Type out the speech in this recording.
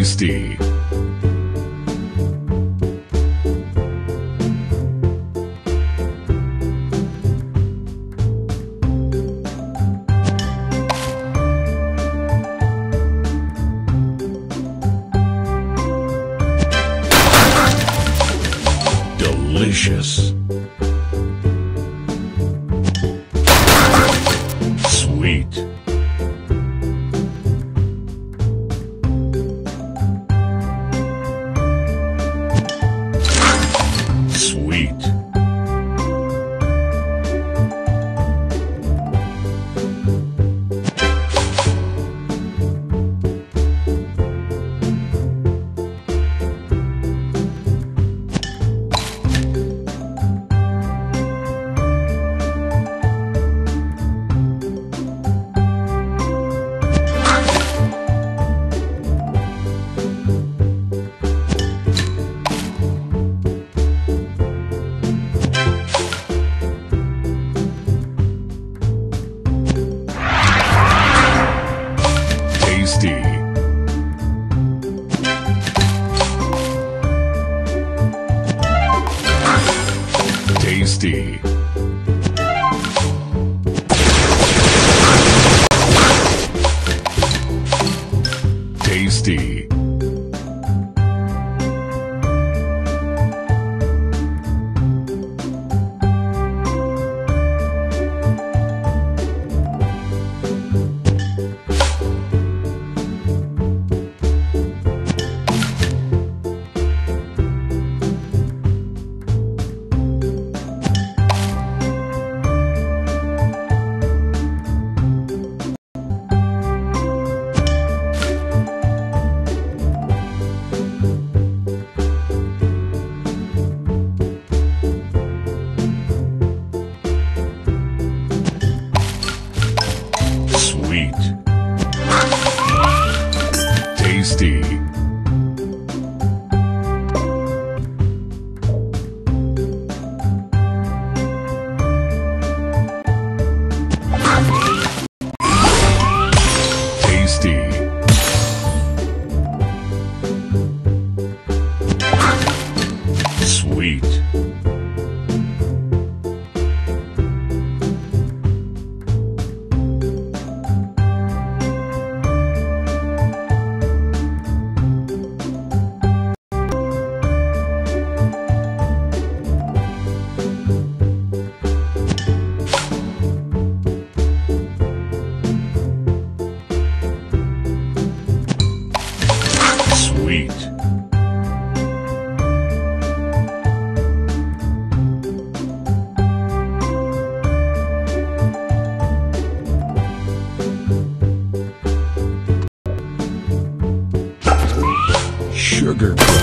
Tasty. Delicious. Sweet. Sweet.